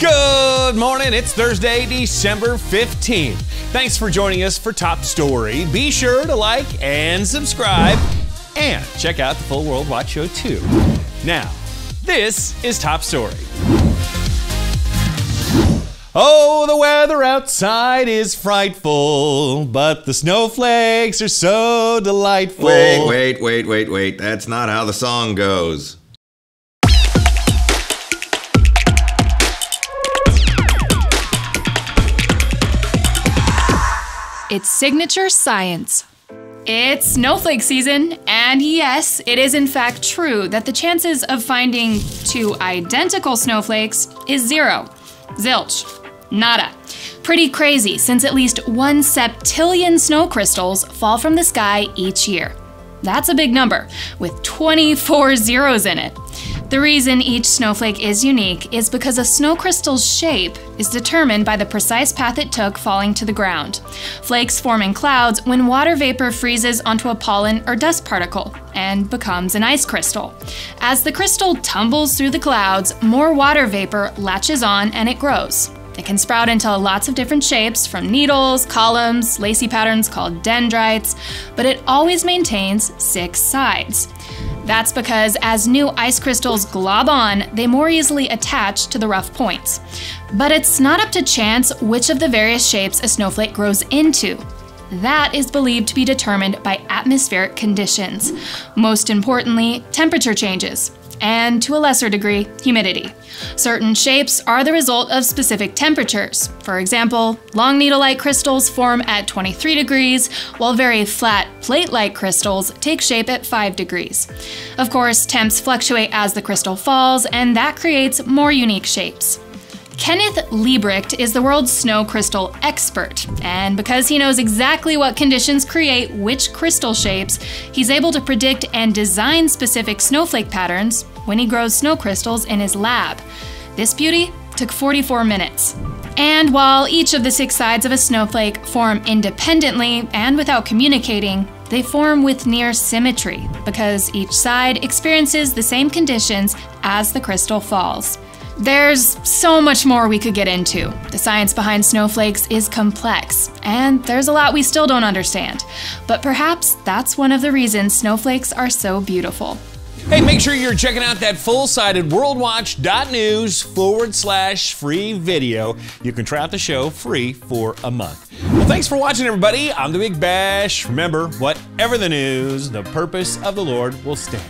Good morning. It's Thursday, December 15th. Thanks for joining us for Top Story. Be sure to like and subscribe and check out the Full World Watch Show too. Now, this is Top Story. Oh, the weather outside is frightful, but the snowflakes are so delightful. Wait, wait, wait, wait, wait. That's not how the song goes. It's signature science. It's snowflake season, and yes, it is in fact true that the chances of finding two identical snowflakes is zero. Zilch. Nada. Pretty crazy since at least one septillion snow crystals fall from the sky each year. That's a big number, with 24 zeros in it. The reason each snowflake is unique is because a snow crystal's shape is determined by the precise path it took falling to the ground. Flakes form in clouds when water vapor freezes onto a pollen or dust particle and becomes an ice crystal. As the crystal tumbles through the clouds, more water vapor latches on and it grows. It can sprout into lots of different shapes, from needles, columns, lacy patterns called dendrites, but it always maintains six sides. That's because as new ice crystals glob on, they more easily attach to the rough points. But it's not up to chance which of the various shapes a snowflake grows into. That is believed to be determined by atmospheric conditions. Most importantly, temperature changes and to a lesser degree, humidity. Certain shapes are the result of specific temperatures. For example, long needle-like crystals form at 23 degrees, while very flat plate-like crystals take shape at 5 degrees. Of course, temps fluctuate as the crystal falls, and that creates more unique shapes. Kenneth Libbrecht is the world's snow crystal expert, and because he knows exactly what conditions create which crystal shapes, he's able to predict and design specific snowflake patterns when he grows snow crystals in his lab. This beauty took 44 minutes. And while each of the six sides of a snowflake form independently and without communicating, they form with near symmetry because each side experiences the same conditions as the crystal falls. There's so much more we could get into. The science behind snowflakes is complex, and there's a lot we still don't understand. But perhaps that's one of the reasons snowflakes are so beautiful. Hey, make sure you're checking out that full-sided worldwatch.news forward slash free video. You can try out the show free for a month. Well, thanks for watching, everybody. I'm the Big Bash. Remember, whatever the news, the purpose of the Lord will stand.